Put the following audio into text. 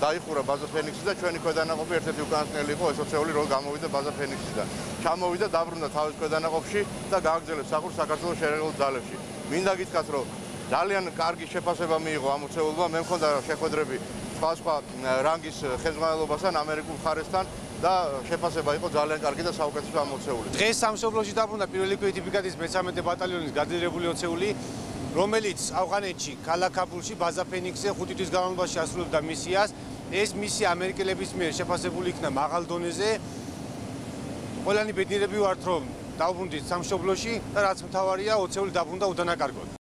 დაიხურა ბაზა ფენიქსი და ჩვენი ქვედანაყოფი ერთ-ერთი უკანასკნელი იყო ეს ოცეული რო გამოვიდა ბაზა ფენიქსიდან. ჩამოვიდა დაბრუნდა თავის ქვედანაყოფში და გააგრძელებს საყურს საქართველოს შერეულ ძალებში. მინდა გითხრათ რომ ძალიან კარგი შეფასება მიიღო ამ ოცეულმა. მე მქონდა შეხვედრები სხვა სხვა რანგის ხელმძღვანელობასთან ამერიკულ მხარესთან და შეფასება იყო ძალიან კარგი და საუკეთესო ამ ოცეული. დღეს სამშობლოში დაბრუნდა პირველი კვეთიფიკაციის მე-13 ბატალიონის გაძლიერებული ოცეული რომელიც ავღანეთში ქალაქ აბულში ბაზა ფენიქსზე 5 თვის განმავლობაში ასრულებდა მისიას. ეს მისია ამერიკელების მიერ შეფასებული იქნა მაღალ დონეზე. ყველანი ბედნიერები ვართ რომ დაუბრუნდით სამშობლოში და რაც მთავარია ოცეული დაბრუნდა უდანაკარგოდ.